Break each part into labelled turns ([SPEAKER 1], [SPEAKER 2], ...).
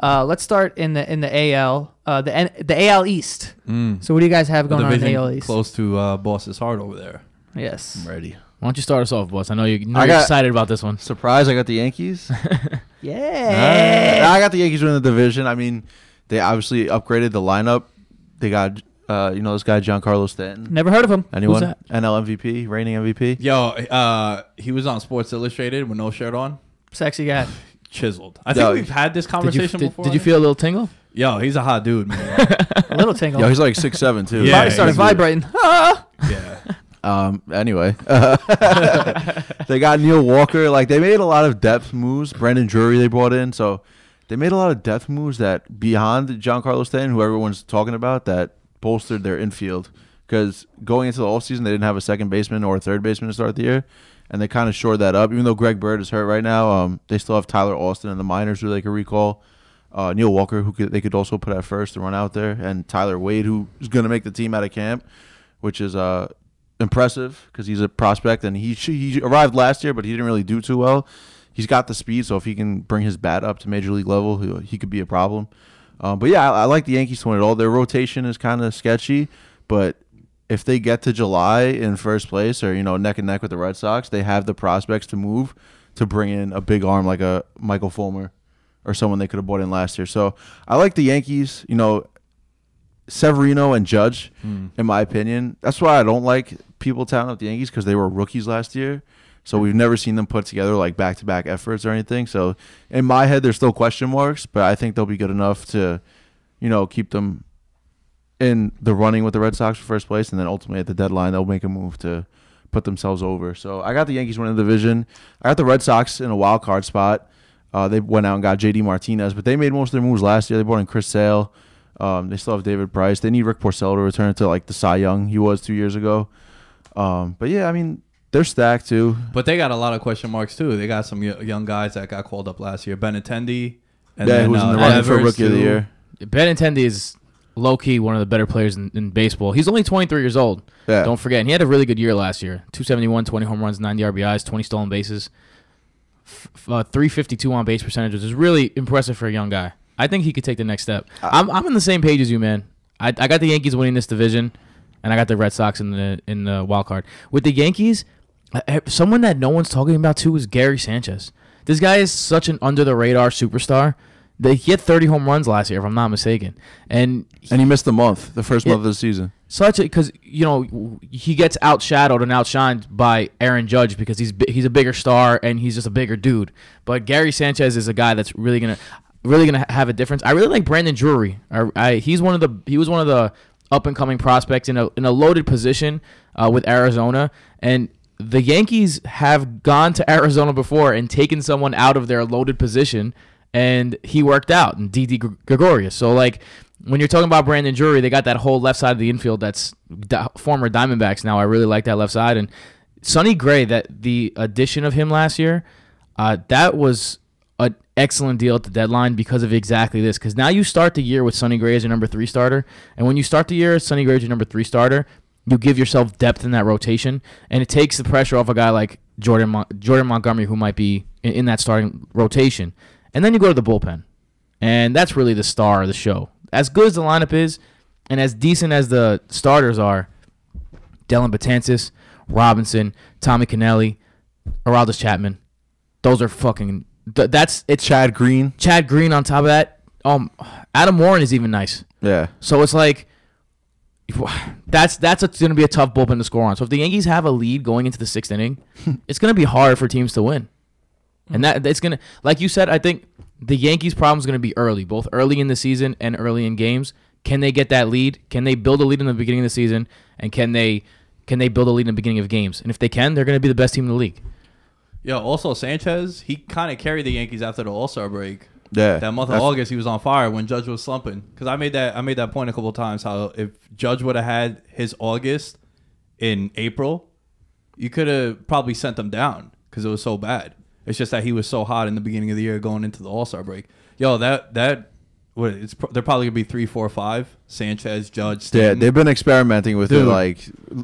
[SPEAKER 1] Uh, let's start in the in the AL, uh, the N- the AL East. So what do you guys have
[SPEAKER 2] The
[SPEAKER 1] going on in the AL East?
[SPEAKER 2] close to uh, Boss's heart over there.
[SPEAKER 1] Yes.
[SPEAKER 3] I'm ready.
[SPEAKER 4] Why don't you start us off, boss? I know, you, know
[SPEAKER 3] I
[SPEAKER 4] you're
[SPEAKER 3] got-
[SPEAKER 4] excited about this one.
[SPEAKER 3] Surprise! I got the Yankees.
[SPEAKER 1] Yeah.
[SPEAKER 3] Uh, I got the Yankees winning the division. I mean, they obviously upgraded the lineup. They got, uh, you know, this guy Giancarlo Stanton.
[SPEAKER 1] Never heard of him.
[SPEAKER 3] Anyone?
[SPEAKER 4] that?
[SPEAKER 3] NL MVP, reigning MVP.
[SPEAKER 2] Yo, uh, he was on Sports Illustrated with no shirt on,
[SPEAKER 1] Sexy guy.
[SPEAKER 2] chiseled. I think
[SPEAKER 3] Yo,
[SPEAKER 2] we've had this
[SPEAKER 4] Did you,
[SPEAKER 2] conversation
[SPEAKER 4] did,
[SPEAKER 2] before.
[SPEAKER 4] did you feel a little tingle?
[SPEAKER 2] Yo, he's a hot dude, man.
[SPEAKER 1] A little tingle.
[SPEAKER 3] Yo, he's like six seven too.
[SPEAKER 2] Yeah,
[SPEAKER 1] Body started vibrating. Ah!
[SPEAKER 2] yeah.
[SPEAKER 3] Um. Anyway, they got Neil Walker. Like they made a lot of depth moves. Brandon Drury they brought in, so they made a lot of depth moves that beyond Giancarlo Stanton, who everyone's talking about, that bolstered their infield. Because going into the offseason, they didn't have a second baseman or a third baseman to start the year, and they kind of shored that up. Even though Greg Bird is hurt right now, um, they still have Tyler Austin in the minors who they could recall. Uh, Neil Walker, who could, they could also put at first to run out there, and Tyler Wade, who is going to make the team out of camp, which is uh, impressive because he's a prospect and he he arrived last year, but he didn't really do too well. He's got the speed, so if he can bring his bat up to major league level, he, he could be a problem. Um, but yeah, I, I like the Yankees to win it all. Their rotation is kind of sketchy, but if they get to July in first place or you know neck and neck with the Red Sox, they have the prospects to move to bring in a big arm like a Michael Fulmer or someone they could have bought in last year. So I like the Yankees. You know, Severino and Judge, hmm. in my opinion. That's why I don't like people touting up the Yankees because they were rookies last year. So we've never seen them put together like back to back efforts or anything. So in my head, there's still question marks, but I think they'll be good enough to, you know, keep them in the running with the Red Sox for first place, and then ultimately at the deadline they'll make a move to put themselves over. So I got the Yankees winning the division. I got the Red Sox in a wild card spot. Uh, they went out and got JD Martinez, but they made most of their moves last year. They brought in Chris Sale. Um, they still have David Price. They need Rick Porcello to return to like the Cy Young he was two years ago. Um, but yeah, I mean they're stacked too.
[SPEAKER 2] But they got a lot of question marks too. They got some young guys that got called up last year. Benintendi, and
[SPEAKER 3] yeah,
[SPEAKER 2] then
[SPEAKER 3] who was in
[SPEAKER 2] uh,
[SPEAKER 3] the running for
[SPEAKER 2] Evers,
[SPEAKER 3] Rookie of the
[SPEAKER 2] too.
[SPEAKER 3] Year.
[SPEAKER 4] Benintendi is low key one of the better players in, in baseball. He's only 23 years old.
[SPEAKER 3] Yeah,
[SPEAKER 4] Don't forget, and he had a really good year last year. 271, 20 home runs, 90 RBIs, 20 stolen bases, f- uh, 352 on base percentages. is really impressive for a young guy. I think he could take the next step. I'm I'm on the same page as you, man. I, I got the Yankees winning this division, and I got the Red Sox in the in the wild card. With the Yankees, uh, uh, someone that no one's talking about too is Gary Sanchez. This guy is such an under the radar superstar. They he had 30 home runs last year, if I'm not mistaken, and
[SPEAKER 3] and he missed the month, the first
[SPEAKER 4] Yeah.
[SPEAKER 3] month of the season.
[SPEAKER 4] such a because you know he gets outshadowed and outshined by Aaron Judge because he's he's a bigger star and he's just a bigger dude. But Gary Sanchez is a guy that's really gonna really gonna have a difference. I really like Brandon Drury. I, I, he's one of the he was one of the up and coming prospects in a in a loaded position uh, with Arizona and. The Yankees have gone to Arizona before and taken someone out of their loaded position, and he worked out. And Didi Gr- Gregorius. So like when you're talking about Brandon Drury, they got that whole left side of the infield that's di- former Diamondbacks now. I really like that left side. And Sonny Gray, that the addition of him last year, uh, that was an excellent deal at the deadline because of exactly this. Because now you start the year with Sonny Gray as your number three starter, and when you start the year as Sonny Gray as your number three starter, you give yourself depth in that rotation, and it takes the pressure off a guy like Jordan Mon- Jordan Montgomery, who might be in, in that starting rotation. And then you go to the bullpen, and that's really the star of the show. As good as the lineup is, and as decent as the starters are, Dellin Betances, Robinson, Tommy Kennelly, Aroldis Chapman, those are fucking. That's it's
[SPEAKER 3] Chad Green.
[SPEAKER 4] Chad Green on top of that. Um, Adam Warren is even nice.
[SPEAKER 3] Yeah.
[SPEAKER 4] So it's like that's that's going to be a tough bullpen to score on. So if the Yankees have a lead going into the sixth inning, it's going to be hard for teams to win. And that it's going to, like you said, I think the Yankees' problem is going to be early, both early in the season and early in games. Can they get that lead? Can they build a lead in the beginning of the season? And can they can they build a lead in the beginning of games? And if they can, they're going to be the best team in the league.
[SPEAKER 2] Yeah. Also, Sanchez, he kind of carried the Yankees after the All Star break.
[SPEAKER 3] Yeah.
[SPEAKER 2] That month of August, he was on fire when Judge was slumping. Because I made that I made that point a couple of times. How if Judge would have had his August in April, you could have probably sent them down because it was so bad. It's just that he was so hot in the beginning of the year going into the All Star break. Yo, that that what it's they're probably gonna be three, four, five. Sanchez, Judge,
[SPEAKER 3] Yeah, they've been experimenting with it, like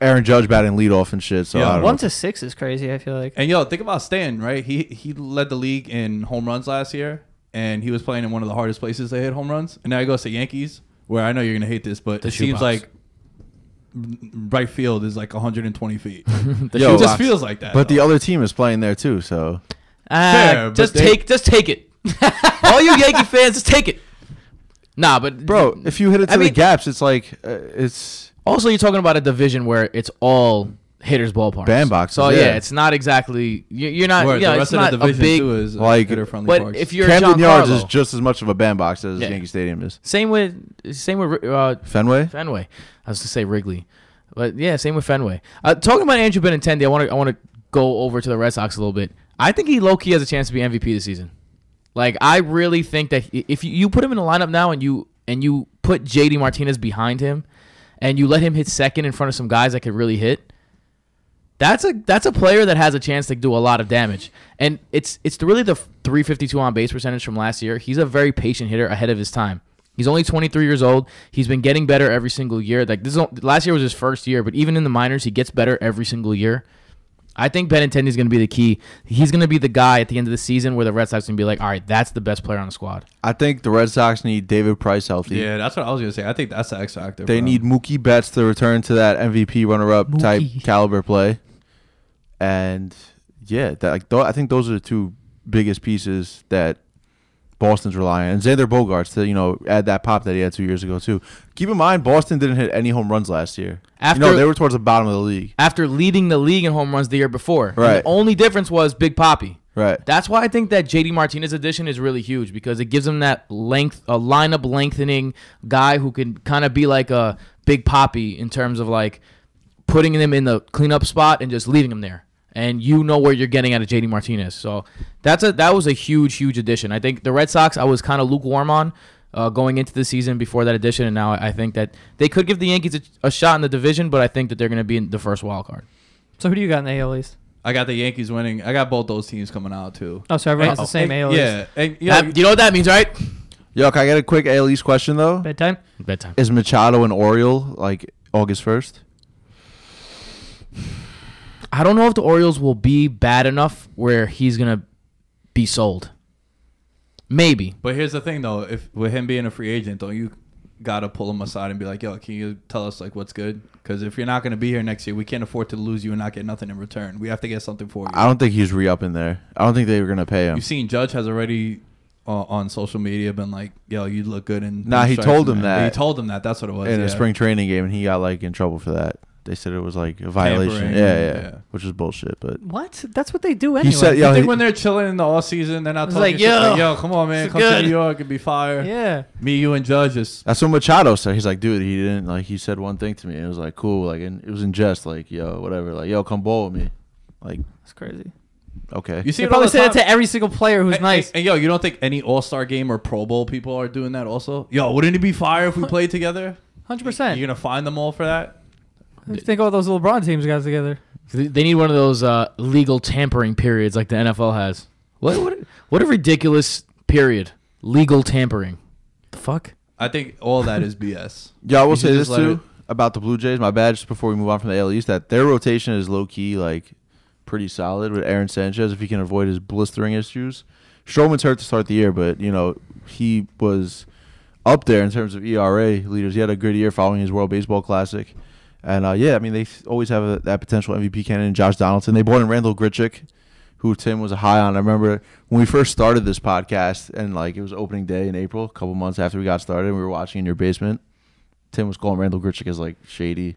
[SPEAKER 3] Aaron Judge batting leadoff and shit. So
[SPEAKER 2] Yeah.
[SPEAKER 3] I don't
[SPEAKER 1] One
[SPEAKER 3] know.
[SPEAKER 1] to six is crazy. I feel like.
[SPEAKER 2] And yo, think about Stan, right? He he led the league in home runs last year, and he was playing in one of the hardest places to hit home runs. And now he goes to Yankees, where I know you're gonna hate this, but
[SPEAKER 4] The
[SPEAKER 2] it seems
[SPEAKER 4] shoebox.
[SPEAKER 2] like right field is like 120 feet.
[SPEAKER 4] The
[SPEAKER 3] Yo,
[SPEAKER 2] it just
[SPEAKER 3] Fox.
[SPEAKER 2] feels like that.
[SPEAKER 3] But the other team is playing there too, so
[SPEAKER 2] Fair,
[SPEAKER 4] just
[SPEAKER 2] they-
[SPEAKER 4] take, just take it. All you Yankee fans, just take it. Nah, but
[SPEAKER 3] bro, if you hit it to
[SPEAKER 4] I
[SPEAKER 3] the
[SPEAKER 4] mean-
[SPEAKER 3] gaps, it's like uh, it's
[SPEAKER 4] Also, you're talking about a division where it's all hitters ballparks.
[SPEAKER 3] Bandbox.
[SPEAKER 4] So yeah,
[SPEAKER 3] yeah.
[SPEAKER 4] it's not exactly you- you're not.
[SPEAKER 2] Where
[SPEAKER 4] yeah,
[SPEAKER 2] the
[SPEAKER 4] it's
[SPEAKER 2] of
[SPEAKER 4] not
[SPEAKER 2] the
[SPEAKER 4] a
[SPEAKER 2] division
[SPEAKER 4] big.
[SPEAKER 2] too is
[SPEAKER 3] like-
[SPEAKER 2] like hitter friendly
[SPEAKER 4] But
[SPEAKER 2] parks.
[SPEAKER 4] if you're
[SPEAKER 3] Camden
[SPEAKER 4] John
[SPEAKER 3] Yards
[SPEAKER 4] Carlo,
[SPEAKER 3] is just as much of a bandbox as
[SPEAKER 4] Yeah.
[SPEAKER 3] Yankee Stadium is.
[SPEAKER 4] same with same with uh,
[SPEAKER 3] Fenway.
[SPEAKER 4] Fenway. I was to say Wrigley, but yeah, same with Fenway. Uh, talking about Andrew Benintendi, I want to I want to go over to the Red Sox a little bit. I think he low key has a chance to be MVP this season. Like I really think that if you, put him in the lineup now and you and you put JD Martinez behind him, and you let him hit second in front of some guys that could really hit. That's a that's a player that has a chance to do a lot of damage, and it's it's really the 352 on base percentage from last year. He's a very patient hitter ahead of his time. He's only 23 years old. He's been getting better every single year. Like this, is, last year was his first year, but even in the minors, he gets better every single year. I think Benintendi is going to be the key. He's going to be the guy at the end of the season where the Red Sox going to be like, all right, that's the best player on the squad.
[SPEAKER 3] I think the Red Sox need David Price healthy.
[SPEAKER 2] yeah, that's what I was gonna say. I think that's the X factor.
[SPEAKER 3] They
[SPEAKER 2] for
[SPEAKER 3] need. Mookie Betts to return to that MVP runner-up type caliber play, and yeah, that like th- I think those are the two biggest pieces that Boston's relying on. And Xander Bogaerts to you know add that pop that he had two years ago too. Keep in mind, Boston didn't hit any home runs last year.
[SPEAKER 4] After-
[SPEAKER 3] you know, they were towards the bottom of the league.
[SPEAKER 4] After leading the league in home runs the year before, And
[SPEAKER 3] Right.
[SPEAKER 4] the only difference was Big Papi.
[SPEAKER 3] Right.
[SPEAKER 4] That's why I think that JD Martinez addition is really huge because it gives him that length, a lineup lengthening guy who can kind of be like a big Papi in terms of like putting him in the cleanup spot and just leaving him there. And you know where you're getting out of JD Martinez. So that's a that was a huge, huge addition. I think the Red Sox I was kind of lukewarm on uh, going into the season before that addition, and now I I think that they could give the Yankees a, a shot in the division, but I think that they're going to be in the first wild card.
[SPEAKER 1] So who do you got in the AL East?
[SPEAKER 2] I got the Yankees winning. I got both those teams coming out too.
[SPEAKER 1] Oh, so everyone has the same
[SPEAKER 2] and-
[SPEAKER 1] AL East.
[SPEAKER 2] Yeah, and, yeah.
[SPEAKER 4] That- you know what that means, right?
[SPEAKER 3] Yo, can I get a quick AL East question though?
[SPEAKER 1] Bedtime.
[SPEAKER 4] Bedtime.
[SPEAKER 3] Is Machado an Oriole like August first?
[SPEAKER 4] I don't know if the Orioles will be bad enough where he's gonna be sold. Maybe.
[SPEAKER 2] But here's the thing, though. If with him being a free agent, don't you gotta pull him aside and be like, "Yo, can you tell us like what's good?" Because if you're not gonna be here next year, we can't afford to lose you and not get nothing in return. We have to get something for you.
[SPEAKER 3] I don't think he's re up in there. I don't think they were gonna pay him.
[SPEAKER 2] You've seen Judge has already uh, on social media been like, "Yo, you look good." in
[SPEAKER 3] Nah, he told him
[SPEAKER 2] man.
[SPEAKER 3] that.
[SPEAKER 2] He told him that. That's what it was.
[SPEAKER 3] in
[SPEAKER 2] yeah.
[SPEAKER 3] a spring training game, and he got like in trouble for that. They said it was like a violation.
[SPEAKER 2] Tampering,
[SPEAKER 3] Yeah, yeah,
[SPEAKER 2] yeah.
[SPEAKER 3] which was bullshit. But
[SPEAKER 1] What? That's what they do anyway.
[SPEAKER 3] he said,
[SPEAKER 2] You
[SPEAKER 3] "Yo,
[SPEAKER 2] think
[SPEAKER 3] he-
[SPEAKER 2] when they're chilling in the off season, they're not
[SPEAKER 1] It's
[SPEAKER 2] talking
[SPEAKER 1] like,
[SPEAKER 2] shit
[SPEAKER 1] yo,
[SPEAKER 2] like, "Yo, come on, man,
[SPEAKER 1] it's
[SPEAKER 2] come to
[SPEAKER 1] good."
[SPEAKER 2] New York and be fire."
[SPEAKER 1] Yeah.
[SPEAKER 2] Me, you, and Judge is
[SPEAKER 3] That's what Machado said. He's like, dude, he didn't like. He said one thing to me. And it was like cool. Like, and it was in jest. Like, yo, whatever. Like, yo, come bowl with me. Like,
[SPEAKER 1] That's crazy.
[SPEAKER 3] okay.
[SPEAKER 2] You see,
[SPEAKER 1] They
[SPEAKER 2] it all
[SPEAKER 1] probably
[SPEAKER 2] the
[SPEAKER 1] say that
[SPEAKER 2] time.
[SPEAKER 1] to every single player who's
[SPEAKER 2] And-
[SPEAKER 1] nice.
[SPEAKER 2] And, and yo, you don't think any All Star game or Pro Bowl people are doing that also? Yo, wouldn't it be fire if we played together?
[SPEAKER 1] Hundred percent.
[SPEAKER 2] You're gonna find them all for that?
[SPEAKER 1] Think all those LeBron teams got together.
[SPEAKER 4] They they need one of those uh, legal tampering periods like the NFL has. What what what a ridiculous period. Legal tampering. The fuck?
[SPEAKER 2] I think all that is BS.
[SPEAKER 3] Yeah, I will
[SPEAKER 2] You
[SPEAKER 3] say this too
[SPEAKER 2] it-
[SPEAKER 3] about the Blue Jays. My bad. Just before we move on from the AL East, that their rotation is low key like pretty solid with Aaron Sanchez if he can avoid his blistering issues. Stroman's hurt to start the year, but you know he was up there in terms of ERA leaders. He had a good year following his World Baseball Classic, and uh, yeah, I mean they always have a, that potential MVP candidate, Josh Donaldson. They brought in Randall Grichuk, who Tim was a high on. I remember when we first started this podcast, and like it was opening day in April, a couple months after we got started, and we were watching in your basement. Tim was calling Randall Grichuk as like shady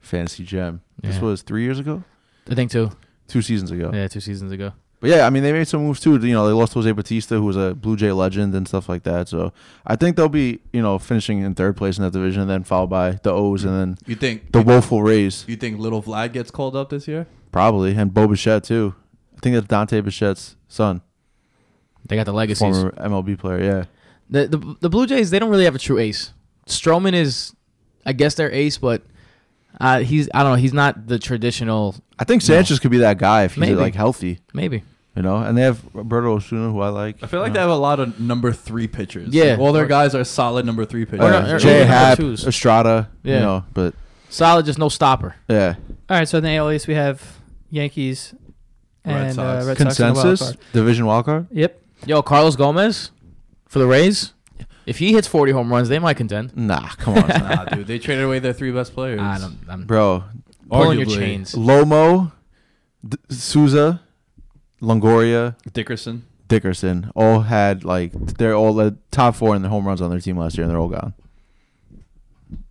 [SPEAKER 3] fantasy gem. This was three years ago,
[SPEAKER 4] I think two.
[SPEAKER 3] two seasons ago.
[SPEAKER 4] Yeah, two seasons ago.
[SPEAKER 3] But yeah, I mean they made some moves too. You know, they lost Jose Bautista, who was a Blue Jay legend and stuff like that. So I think they'll be, you know, finishing in third place in that division, and then followed by the O's, and then
[SPEAKER 2] You think
[SPEAKER 3] the woeful Rays
[SPEAKER 2] you think little Vlad gets called up this year?
[SPEAKER 3] probably, and Bo Bichette too. I think that's Dante Bichette's son,
[SPEAKER 4] They got the legacies.
[SPEAKER 3] former MLB player. Yeah,
[SPEAKER 4] The, the the Blue Jays they don't really have a true ace. Stroman is, I guess their ace, but uh, he's I don't know he's not the traditional
[SPEAKER 3] I think Sanchez could be that guy if he's
[SPEAKER 4] Maybe.
[SPEAKER 3] like healthy.
[SPEAKER 4] maybe.
[SPEAKER 3] You know, and they have Roberto Osuna, who I like.
[SPEAKER 2] I feel like they have a lot of number three pitchers.
[SPEAKER 4] Yeah.
[SPEAKER 2] Like, all their guys are solid number three pitchers.
[SPEAKER 4] Or
[SPEAKER 3] Uh,
[SPEAKER 4] not-
[SPEAKER 3] Jay Happ. Estrada.
[SPEAKER 4] Yeah.
[SPEAKER 3] You know, but
[SPEAKER 4] Solid, just no stopper.
[SPEAKER 3] yeah,
[SPEAKER 1] All right. So in the AL East we have Yankees
[SPEAKER 2] Red
[SPEAKER 1] and
[SPEAKER 2] Sox.
[SPEAKER 1] Uh, Red Sox in the wild
[SPEAKER 3] consensus
[SPEAKER 1] card.
[SPEAKER 3] division wildcard.
[SPEAKER 1] Yep.
[SPEAKER 4] Yo, Carlos Gomez, for the Rays. If he hits 40 home runs, they might contend.
[SPEAKER 3] Nah, come on,
[SPEAKER 2] nah, dude, they traded away their three best players.
[SPEAKER 4] I don't, I'm
[SPEAKER 3] bro.
[SPEAKER 4] pulling your chains.
[SPEAKER 3] Lomo, D- Souza, Longoria,
[SPEAKER 2] Dickerson.
[SPEAKER 3] Dickerson all had like they're all the top four in the home runs on their team last year, and they're all gone.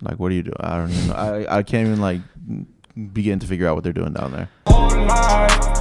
[SPEAKER 3] Like, what do you do? I don't even know. I I can't even like begin to figure out what they're doing down there.
[SPEAKER 5] Whole life.